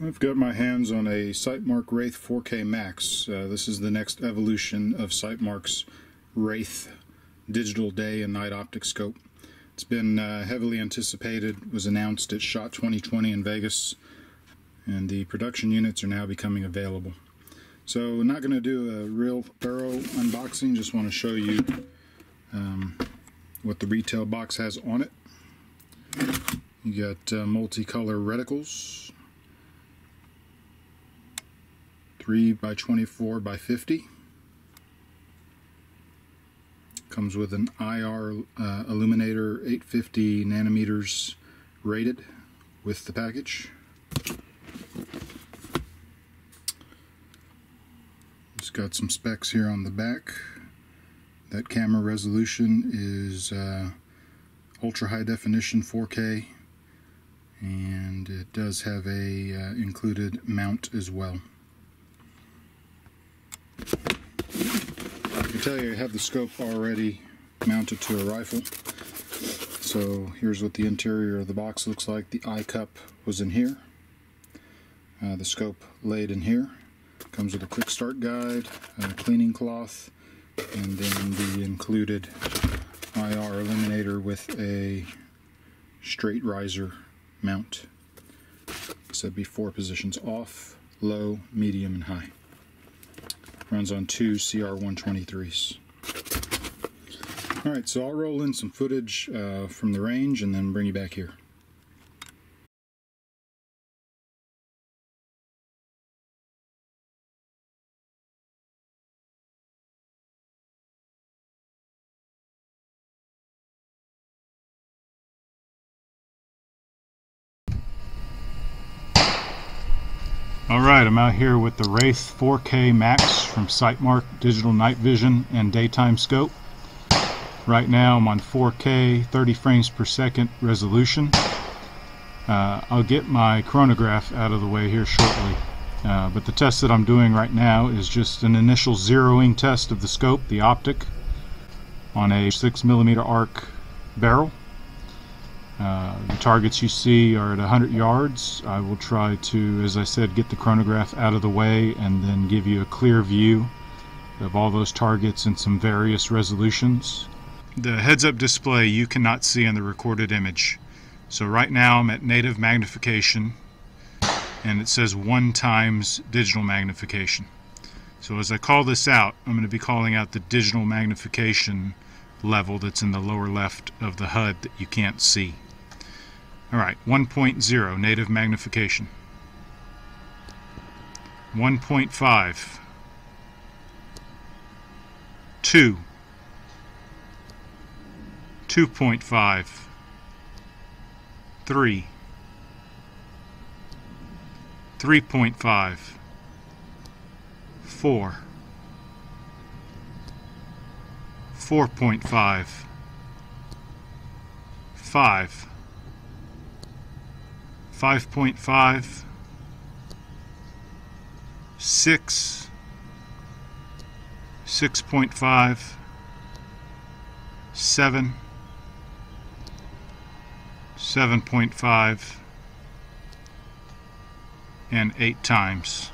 I've got my hands on a Sightmark Wraith 4K Max. Uh, this is the next evolution of Sightmark's Wraith digital day and night optic scope. It's been uh, heavily anticipated, was announced at SHOT 2020 in Vegas, and the production units are now becoming available. So I'm not going to do a real thorough unboxing, just want to show you um, what the retail box has on it. You got uh, multicolor reticles, 3 by 24 by 50. Comes with an IR uh, illuminator 850 nanometers rated with the package. It's got some specs here on the back. That camera resolution is uh, ultra high definition 4K and it does have a uh, included mount as well. I can tell you I have the scope already mounted to a rifle. So here's what the interior of the box looks like. The eye cup was in here. Uh, the scope laid in here. Comes with a quick start guide, a cleaning cloth, and then the included IR illuminator with a straight riser mount. So it'd be four positions off, low, medium, and high. Runs on two CR123s. Alright, so I'll roll in some footage uh, from the range and then bring you back here. Alright, I'm out here with the Wraith 4K Max from Sightmark Digital Night Vision and Daytime Scope. Right now I'm on 4K 30 frames per second resolution. Uh, I'll get my chronograph out of the way here shortly. Uh, but the test that I'm doing right now is just an initial zeroing test of the scope, the optic, on a 6mm ARC barrel. Uh, the targets you see are at 100 yards. I will try to, as I said, get the chronograph out of the way and then give you a clear view of all those targets in some various resolutions. The heads-up display you cannot see in the recorded image. So right now I'm at native magnification and it says 1 times digital magnification. So as I call this out, I'm going to be calling out the digital magnification level that's in the lower left of the HUD that you can't see. Alright, 1.0, native magnification. 1.5. 2. 2.5. 3. 3.5. 4. 4.5. 5. 5.5, 6, 6.5, 7, 7.5, and 8 times.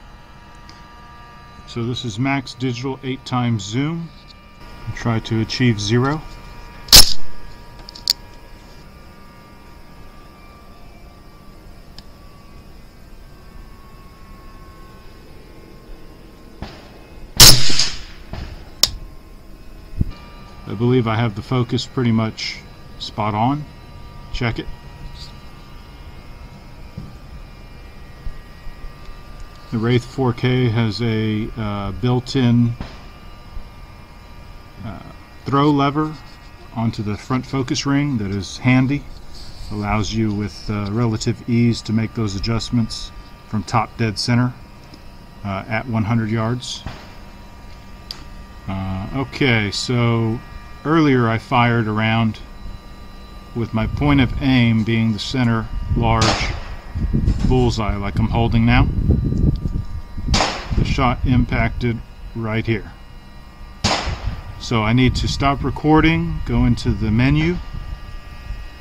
So this is max digital 8 times zoom. Try to achieve zero. I believe I have the focus pretty much spot on. Check it. The Wraith 4K has a uh, built-in uh, throw lever onto the front focus ring that is handy. Allows you with uh, relative ease to make those adjustments from top dead center uh, at 100 yards. Uh, okay, so Earlier I fired around with my point of aim being the center large bullseye like I'm holding now. The shot impacted right here. So I need to stop recording, go into the menu,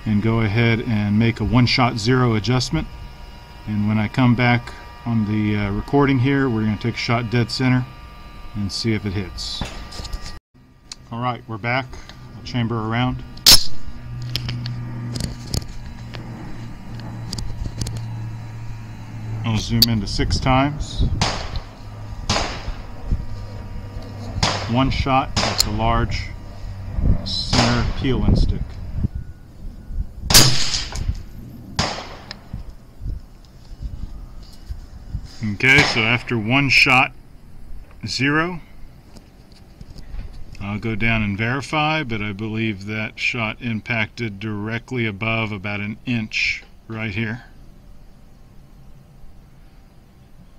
and go ahead and make a one shot zero adjustment. And when I come back on the uh, recording here. We're going to take a shot dead center and see if it hits. Alright, we're back. I'll chamber around. I'll zoom into six times. One shot at the large center peel-in stick. Okay, so after one shot, zero, I'll go down and verify, but I believe that shot impacted directly above about an inch right here.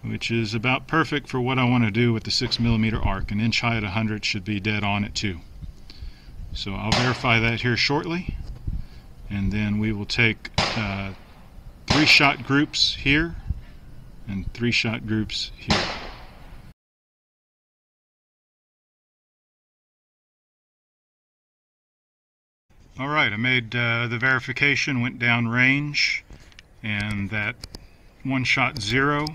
Which is about perfect for what I want to do with the 6 millimeter ARC. An inch high at 100 should be dead on it too. So I'll verify that here shortly. And then we will take uh, three shot groups here and three shot groups here. Alright, I made uh, the verification, went down range, and that one shot zero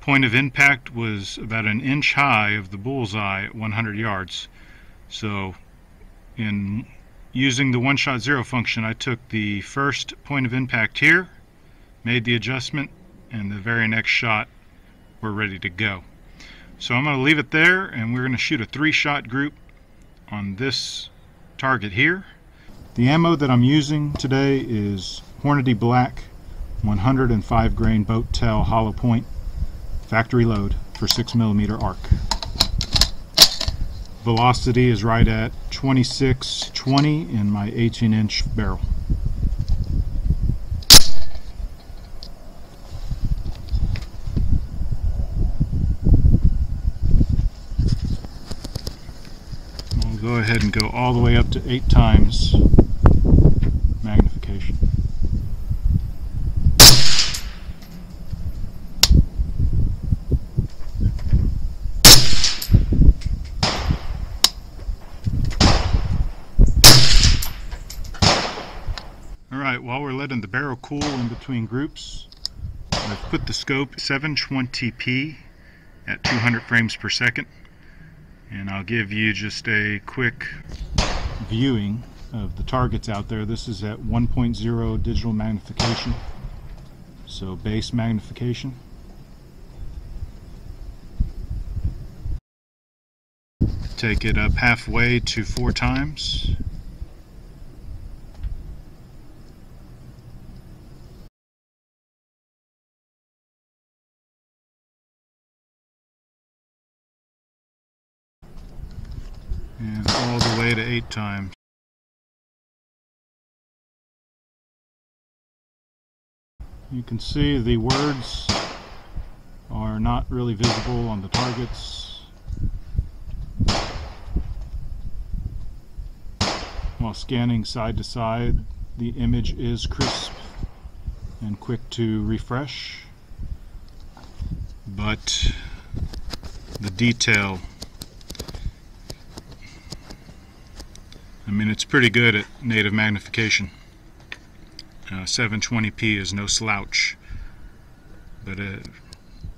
point of impact was about an inch high of the bullseye at 100 yards. So in using the one shot zero function, I took the first point of impact here, made the adjustment, and the very next shot we're ready to go. So I'm going to leave it there and we're going to shoot a three shot group on this target here. The ammo that I'm using today is Hornady Black 105 grain boat tail hollow point factory load for 6 millimeter ARC. Velocity is right at 2620 in my 18 inch barrel. go ahead and go all the way up to eight times magnification. Alright, while we're letting the barrel cool in between groups, I've put the scope 720p at 200 frames per second and I'll give you just a quick viewing of the targets out there. This is at 1.0 digital magnification, so base magnification. Take it up halfway to four times. And all the way to eight times. You can see the words are not really visible on the targets. While scanning side to side, the image is crisp and quick to refresh, but the detail I mean, it's pretty good at native magnification. Uh, 720p is no slouch. But uh,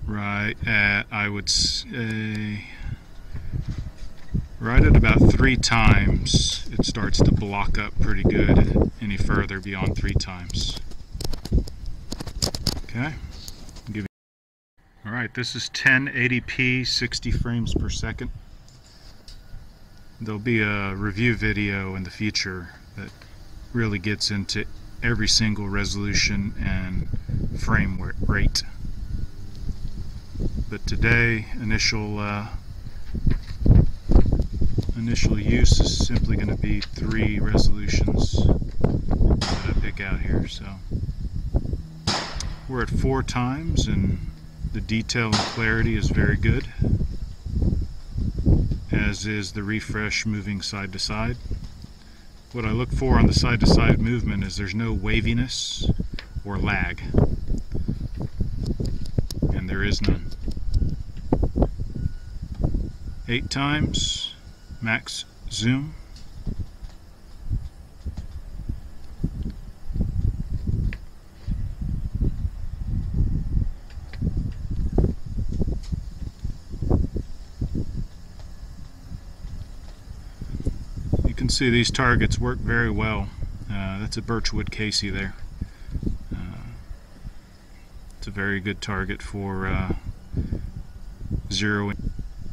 right at, I would say, right at about three times, it starts to block up pretty good any further beyond three times. Okay. Alright, this is 1080p, 60 frames per second there'll be a review video in the future that really gets into every single resolution and frame rate. But today, initial uh, initial use is simply going to be three resolutions that I pick out here. So we're at four times, and the detail and clarity is very good as is the refresh moving side to side. What I look for on the side to side movement is there's no waviness or lag. And there is none. Eight times, max zoom. See these targets work very well. Uh, that's a Birchwood Casey there. Uh, it's a very good target for uh, zeroing.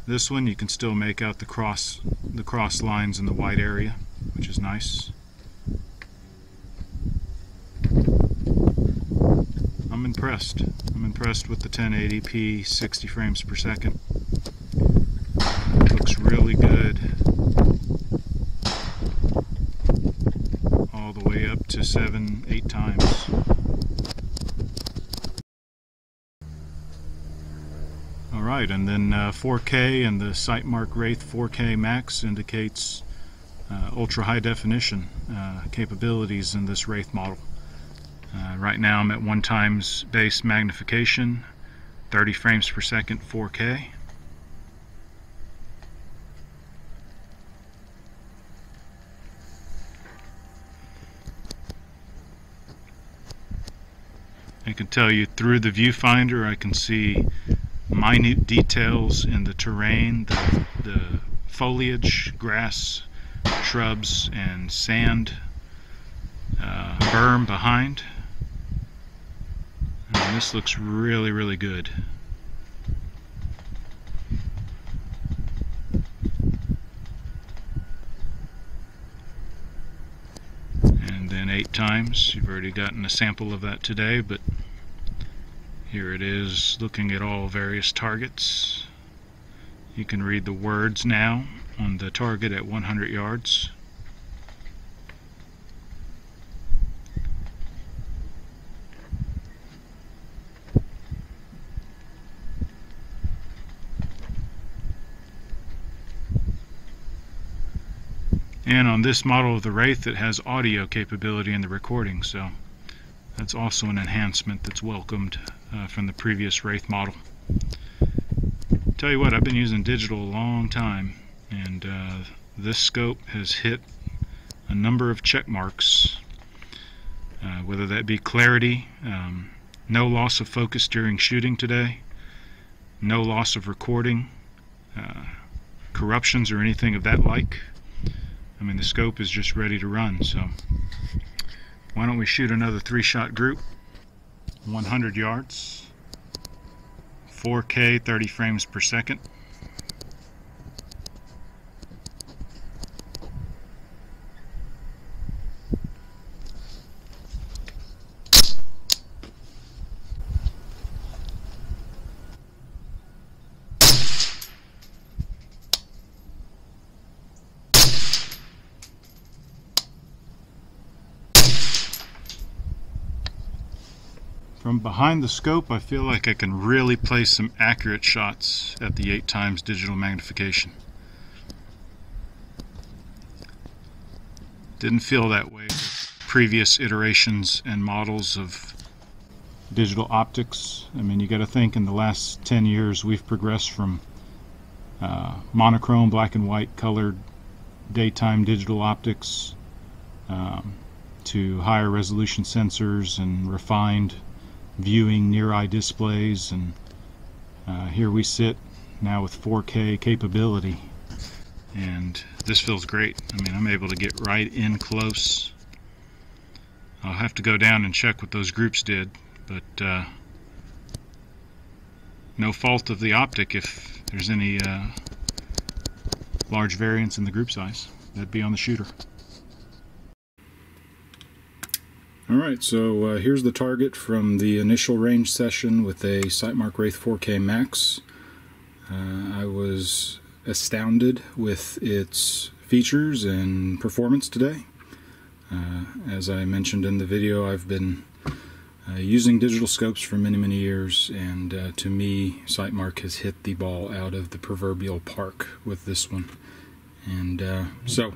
This one you can still make out the cross the cross lines in the white area, which is nice. I'm impressed. I'm impressed with the 1080p 60 frames per second. It looks really good. All the eight times. Alright, and then uh, 4K and the Sightmark Wraith 4K Max indicates uh, ultra high definition uh, capabilities in this Wraith model. Uh, right now I'm at one times base magnification, 30 frames per second 4K. I can tell you through the viewfinder I can see minute details in the terrain, the, the foliage, grass, shrubs, and sand uh, berm behind. And this looks really, really good. And then eight times. You've already gotten a sample of that today, but here it is looking at all various targets. You can read the words now on the target at 100 yards. And on this model of the Wraith it has audio capability in the recording, so that's also an enhancement that's welcomed uh, from the previous Wraith model. Tell you what, I've been using digital a long time, and uh, this scope has hit a number of check marks, uh, whether that be clarity, um, no loss of focus during shooting today, no loss of recording, uh, corruptions or anything of that like. I mean the scope is just ready to run so why don't we shoot another three shot group 100 yards. 4k 30 frames per second From behind the scope, I feel like I can really place some accurate shots at the 8 times digital magnification. Didn't feel that way with previous iterations and models of digital optics. I mean, you got to think in the last 10 years we've progressed from uh, monochrome, black and white colored daytime digital optics um, to higher resolution sensors and refined viewing near eye displays and uh, here we sit now with 4K capability. And this feels great. I mean I'm able to get right in close. I'll have to go down and check what those groups did but uh, no fault of the optic if there's any uh, large variance in the group size. That'd be on the shooter Alright, so uh, here's the target from the initial range session with a Sightmark Wraith 4K Max. Uh, I was astounded with its features and performance today. Uh, as I mentioned in the video, I've been uh, using digital scopes for many, many years, and uh, to me, Sightmark has hit the ball out of the proverbial park with this one. And uh, so,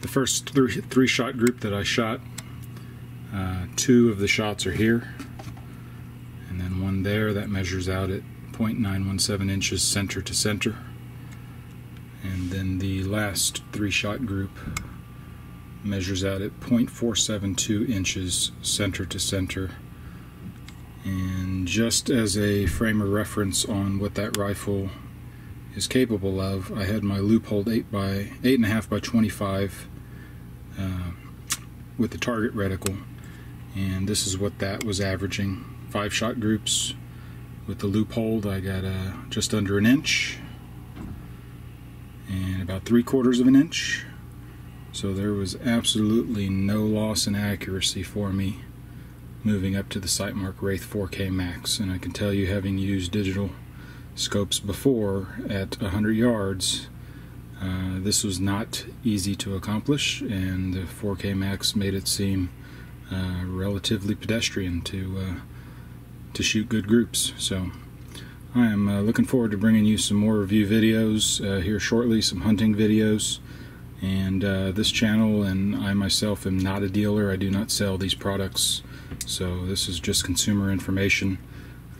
the first three, three shot group that I shot two of the shots are here, and then one there that measures out at 0.917 inches center to center. And then the last three shot group measures out at 0.472 inches center to center. And just as a frame of reference on what that rifle is capable of, I had my Leupold 8 by 8.5 by 25 uh, with the target reticle and this is what that was averaging. Five shot groups with the Leupold I got uh, just under an inch and about three quarters of an inch. So there was absolutely no loss in accuracy for me moving up to the Sightmark Wraith 4K Max. And I can tell you having used digital scopes before at 100 yards uh, this was not easy to accomplish and the 4K Max made it seem uh, relatively pedestrian to uh, to shoot good groups. So I am uh, looking forward to bringing you some more review videos uh, here shortly, some hunting videos. And uh, this channel and I myself am not a dealer. I do not sell these products. So this is just consumer information.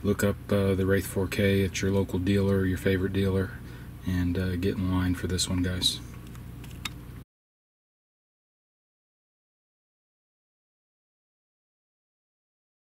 Look up the Wraith 4K at your local dealer, your favorite dealer, and get in line for this one, guys.